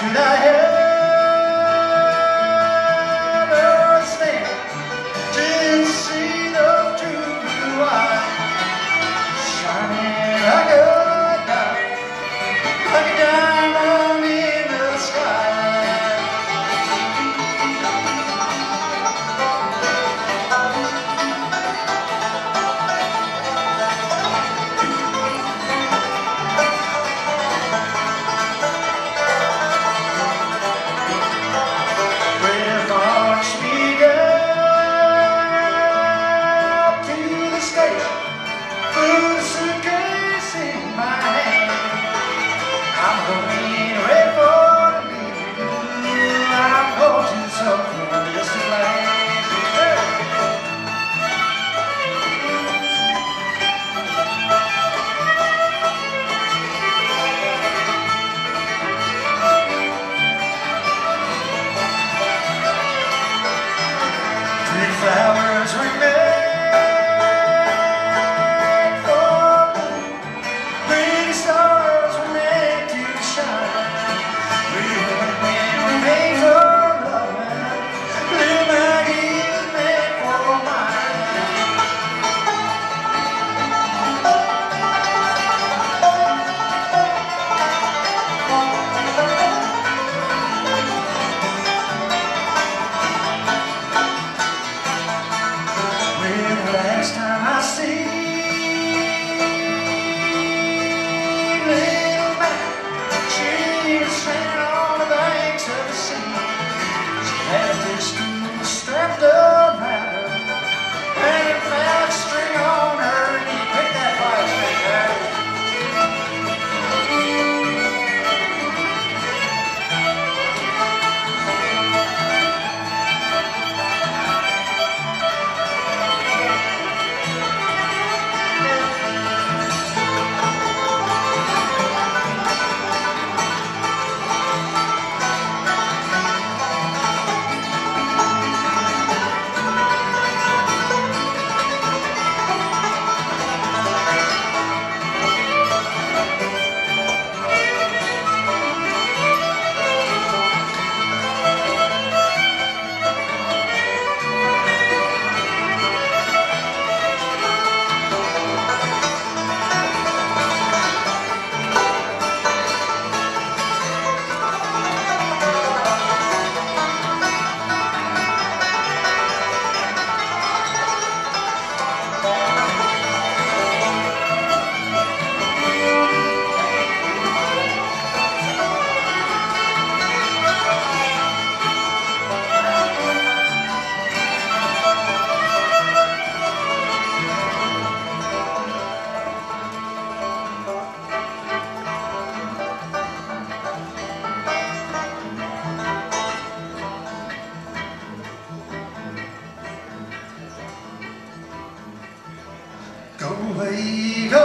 could I ever Go